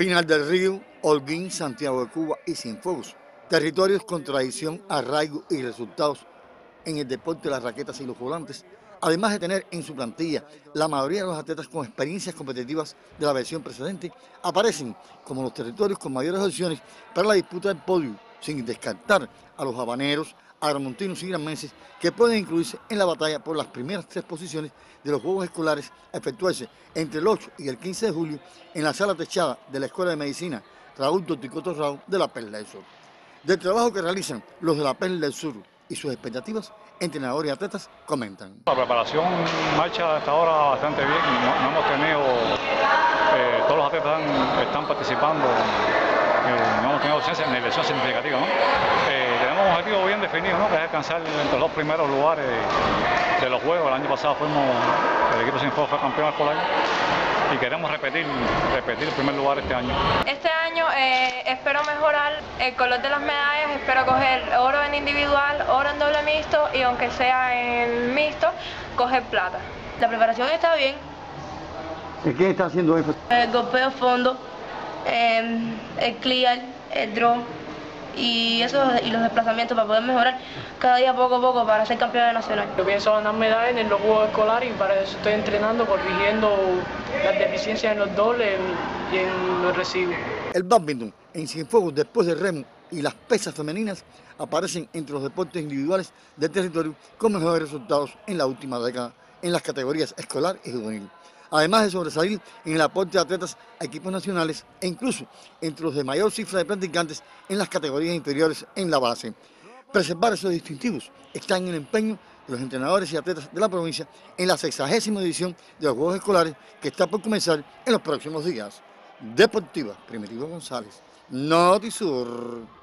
Pinal del Río, Holguín, Santiago de Cuba y Cienfuegos. Territorios con tradición, arraigo y resultados en el deporte de las raquetas y los volantes, además de tener en su plantilla la mayoría de los atletas con experiencias competitivas de la versión precedente, aparecen como los territorios con mayores opciones para la disputa del podio, sin descartar a los habaneros, agramontinos y granmenses que pueden incluirse en la batalla por las primeras tres posiciones de los Juegos Escolares a efectuarse entre el 8 y el 15 de julio en la sala techada de la Escuela de Medicina Raúl Toticoto Raúl de la Perla del Sur. Del trabajo que realizan los de la Perla del Sur y sus expectativas, entrenadores y atletas comentan. La preparación marcha hasta ahora bastante bien, no, hemos tenido, eh, todos los atletas están, participando, eh, ni lesión significativa. ¿no? Eh, tenemos un objetivo bien definido, ¿no? que es alcanzar entre los primeros lugares de los Juegos. El año pasado fuimos, el equipo sin fuego fue campeón escolar y queremos repetir, repetir el primer lugar este año. Este año eh, espero mejorar el color de las medallas, espero coger oro en individual, oro en doble mixto y aunque sea en mixto, coger plata. La preparación está bien. ¿En qué está haciendo? El golpeo fondo, el clear, el drone y eso y los desplazamientos para poder mejorar cada día poco a poco para ser campeón nacional. Yo pienso ganar medallas en los juegos escolares y para eso estoy entrenando, corrigiendo las deficiencias en los dobles y en los recibos. El badminton en Cienfuegos después del remo y las pesas femeninas aparecen entre los deportes individuales del territorio con mejores resultados en la última década en las categorías escolar y juvenil además de sobresalir en el aporte de atletas a equipos nacionales e incluso entre los de mayor cifra de practicantes en las categorías inferiores en la base. Preservar esos distintivos está en el empeño de los entrenadores y atletas de la provincia en la sexagésima edición de los Juegos Escolares que está por comenzar en los próximos días. Deportiva, Primitivo González, Notisur.